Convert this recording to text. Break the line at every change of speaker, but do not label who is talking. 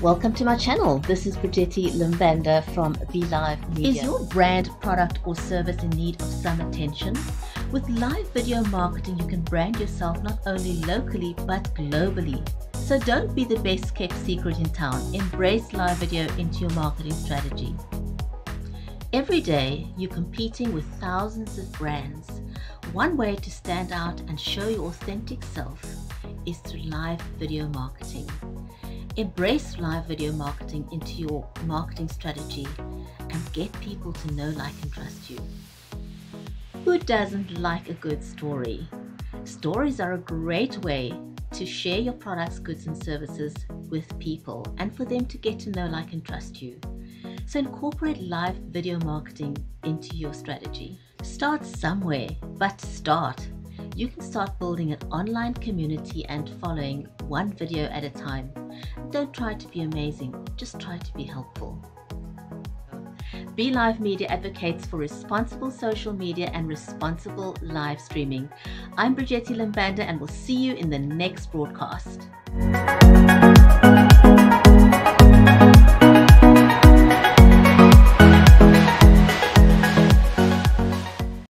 Welcome to my channel. This is Bridgetti Lim Banda from BLive Media. Is your brand, product, or service in need of some attention? With live video marketing, you can brand yourself not only locally but globally. So don't be the best kept secret in town. Embrace live video into your marketing strategy. Every day, you're competing with thousands of brands. One way to stand out and show your authentic self is through live video marketing. Embrace live video marketing into your marketing strategy and get people to know, like, and trust you. Who doesn't like a good story? Stories are a great way to share your products, goods, and services with people and for them to get to know, like, and trust you. So incorporate live video marketing into your strategy. Start somewhere, but start. You can start building an online community and following one video at a time. Don't try to be amazing, just try to be helpful. BLive Media advocates for responsible social media and responsible live streaming. I'm Bridgetti Lim Banda and we'll see you in the next broadcast.